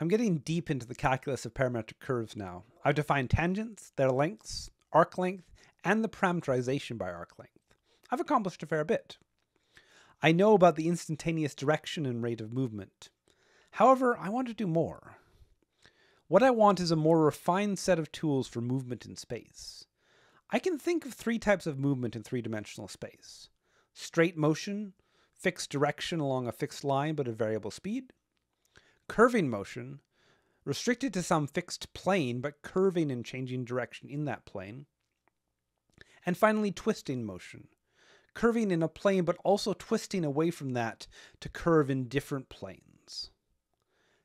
I'm getting deep into the calculus of parametric curves now. I've defined tangents, their lengths, arc length, and the parameterization by arc length. I've accomplished a fair bit. I know about the instantaneous direction and rate of movement. However, I want to do more. What I want is a more refined set of tools for movement in space. I can think of three types of movement in three dimensional space straight motion, fixed direction along a fixed line but a variable speed, curving motion, restricted to some fixed plane but curving and changing direction in that plane, and finally twisting motion, curving in a plane but also twisting away from that to curve in different planes.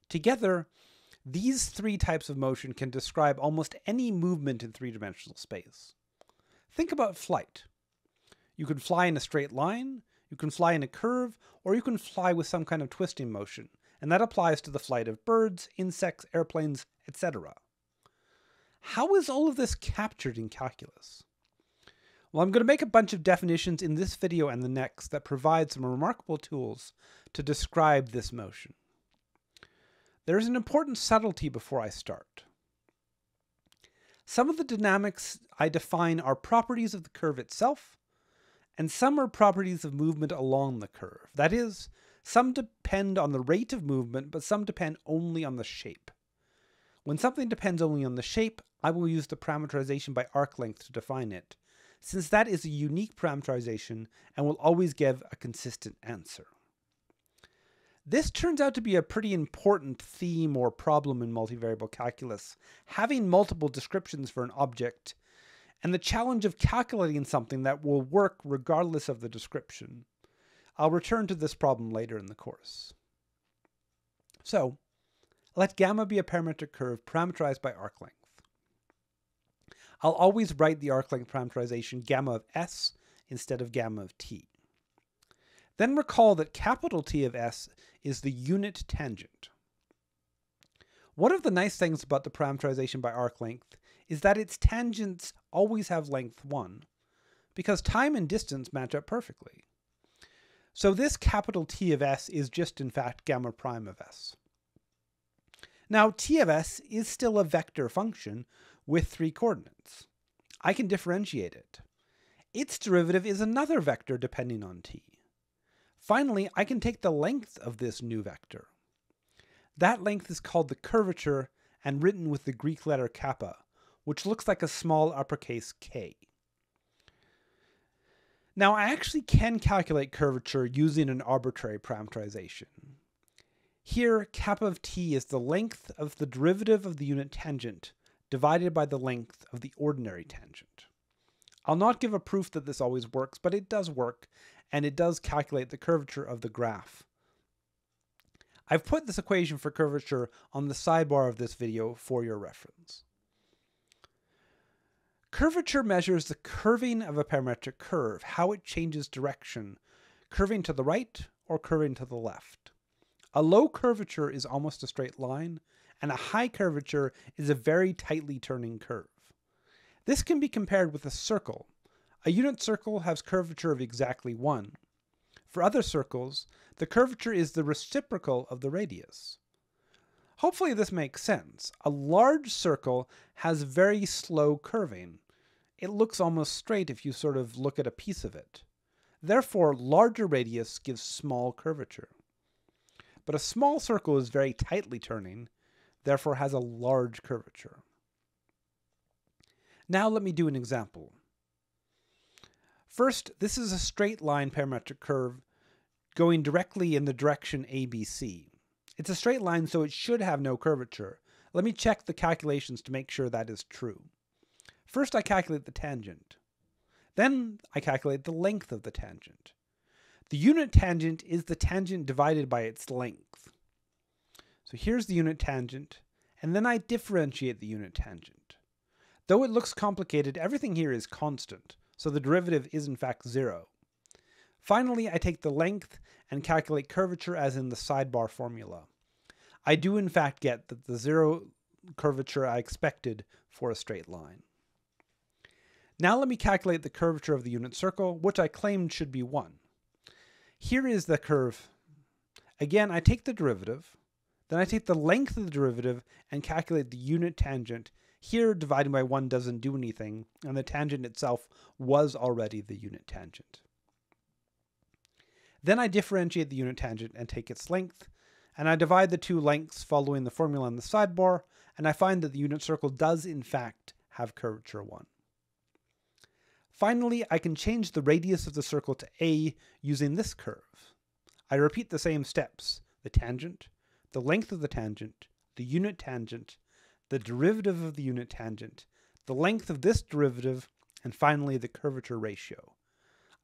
Together, these three types of motion can describe almost any movement in three dimensional space. Think about flight. You can fly in a straight line, you can fly in a curve, or you can fly with some kind of twisting motion, and that applies to the flight of birds, insects, airplanes, etc. How is all of this captured in calculus? Well, I'm going to make a bunch of definitions in this video and the next that provide some remarkable tools to describe this motion. There is an important subtlety before I start. Some of the dynamics I define are properties of the curve itself, and some are properties of movement along the curve. That is, some depend on the rate of movement, but some depend only on the shape. When something depends only on the shape, I will use the parameterization by arc length to define it, since that is a unique parameterization and will always give a consistent answer. This turns out to be a pretty important theme or problem in multivariable calculus, having multiple descriptions for an object, and the challenge of calculating something that will work regardless of the description. I'll return to this problem later in the course. So, let gamma be a parametric curve parameterized by arc length. I'll always write the arc length parameterization gamma of s instead of gamma of t. Then recall that capital T of s is the unit tangent. One of the nice things about the parameterization by arc length is that its tangents always have length 1, because time and distance match up perfectly. So this capital T of s is just in fact gamma prime of s. Now T of s is still a vector function with three coordinates. I can differentiate it. Its derivative is another vector depending on t. Finally, I can take the length of this new vector. That length is called the curvature and written with the Greek letter kappa, which looks like a small uppercase k. Now, I actually can calculate curvature using an arbitrary parameterization. Here, kappa of t is the length of the derivative of the unit tangent divided by the length of the ordinary tangent. I'll not give a proof that this always works, but it does work, and it does calculate the curvature of the graph. I've put this equation for curvature on the sidebar of this video for your reference. Curvature measures the curving of a parametric curve, how it changes direction, curving to the right or curving to the left. A low curvature is almost a straight line, and a high curvature is a very tightly turning curve. This can be compared with a circle. A unit circle has curvature of exactly 1. For other circles, the curvature is the reciprocal of the radius. Hopefully this makes sense. A large circle has very slow curving. It looks almost straight if you sort of look at a piece of it. Therefore, larger radius gives small curvature. But a small circle is very tightly turning, therefore has a large curvature. Now let me do an example. First, this is a straight line parametric curve going directly in the direction ABC. It's a straight line, so it should have no curvature. Let me check the calculations to make sure that is true. First, I calculate the tangent. Then, I calculate the length of the tangent. The unit tangent is the tangent divided by its length. So here's the unit tangent, and then I differentiate the unit tangent. Though it looks complicated, everything here is constant, so the derivative is in fact zero. Finally, I take the length and calculate curvature as in the sidebar formula. I do in fact get that the zero curvature I expected for a straight line. Now let me calculate the curvature of the unit circle, which I claimed should be 1. Here is the curve. Again, I take the derivative, Then I take the length of the derivative and calculate the unit tangent. Here, dividing by 1 doesn't do anything, and the tangent itself was already the unit tangent. Then I differentiate the unit tangent and take its length, and I divide the two lengths following the formula on the sidebar, and I find that the unit circle does in fact have curvature 1. Finally, I can change the radius of the circle to a using this curve. I repeat the same steps, the tangent, the length of the tangent, the unit tangent, the derivative of the unit tangent, the length of this derivative, and finally the curvature ratio.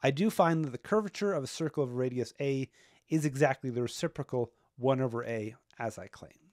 I do find that the curvature of a circle of radius a is exactly the reciprocal 1 over a as I claimed.